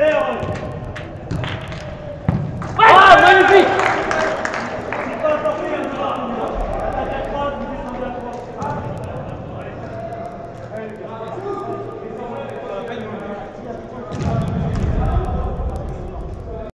Deus!